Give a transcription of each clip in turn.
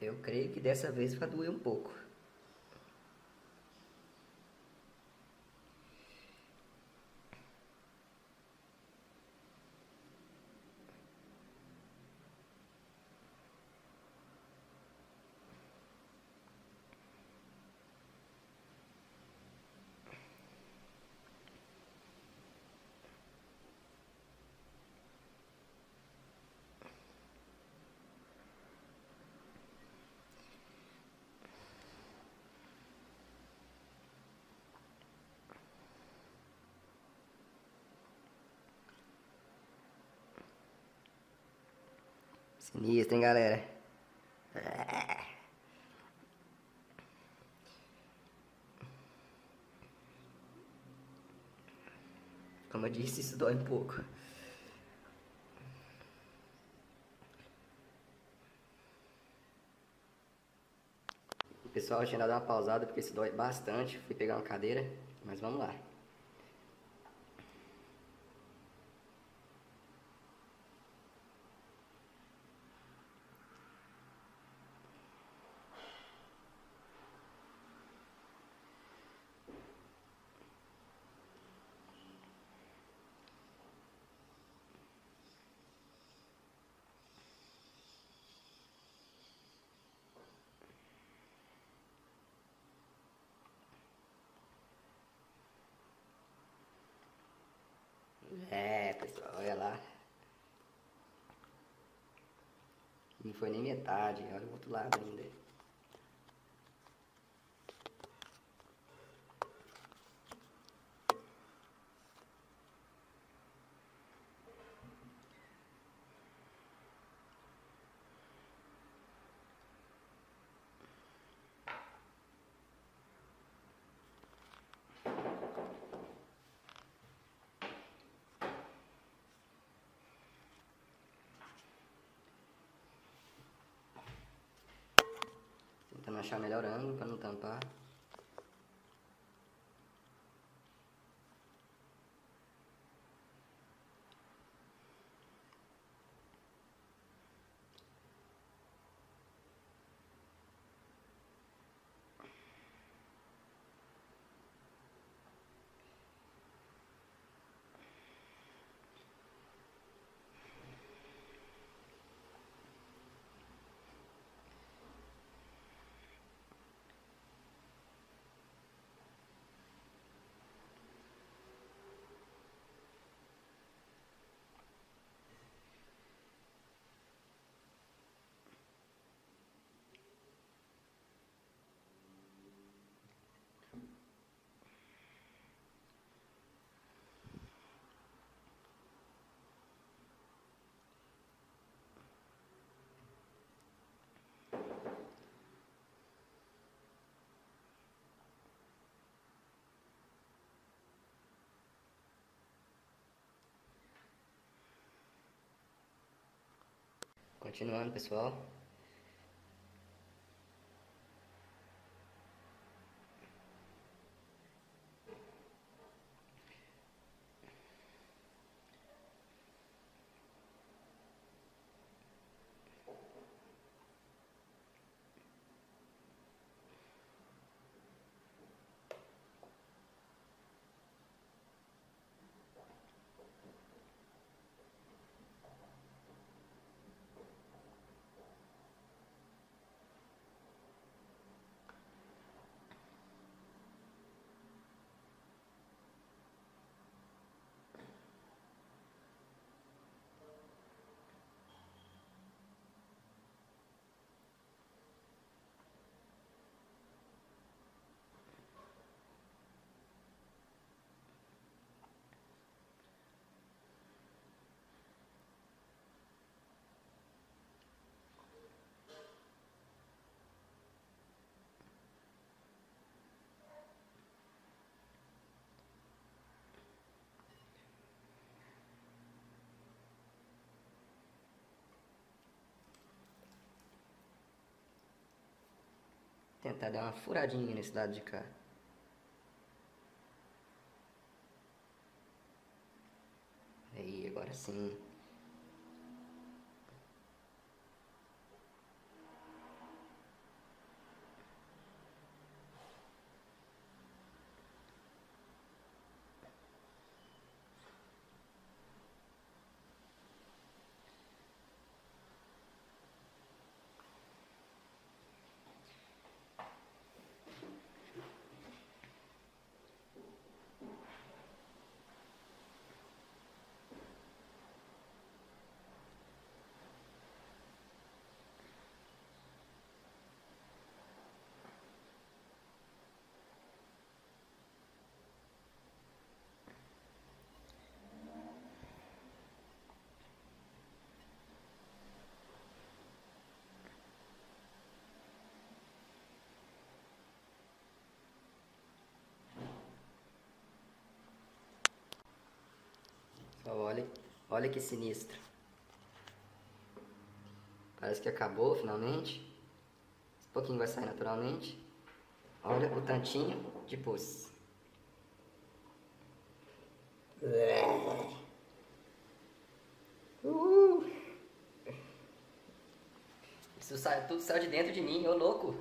Eu creio que dessa vez vai doer um pouco. Sinistro, hein, galera? Como eu disse, isso dói um pouco. Pessoal, eu tinha dado uma pausada porque isso dói bastante. Fui pegar uma cadeira, mas vamos lá. É, pessoal, olha lá. Não foi nem metade, olha o outro lado ainda. Tentando achar melhor ângulo para não tampar. Continuando, pessoal. Tentar dar uma furadinha nesse lado de cá. Aí, agora sim. Olha, olha que sinistro. Parece que acabou finalmente. Um pouquinho vai sair naturalmente. Olha o tantinho de pus. Uh. Isso sai, tudo saiu de dentro de mim, ô louco.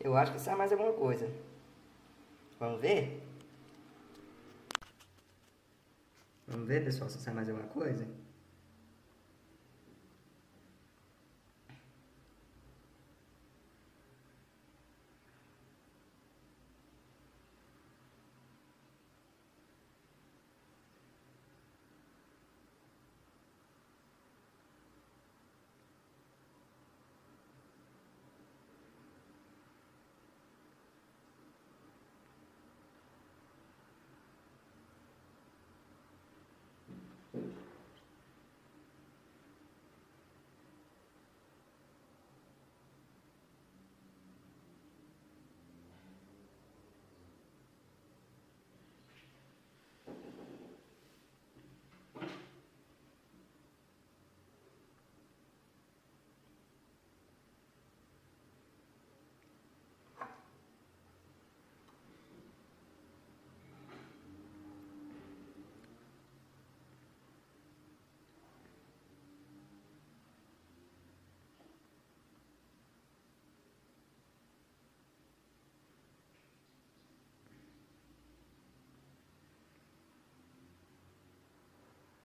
Eu acho que sai mais alguma coisa. Vamos ver? Vamos ver, pessoal, se sai mais alguma coisa?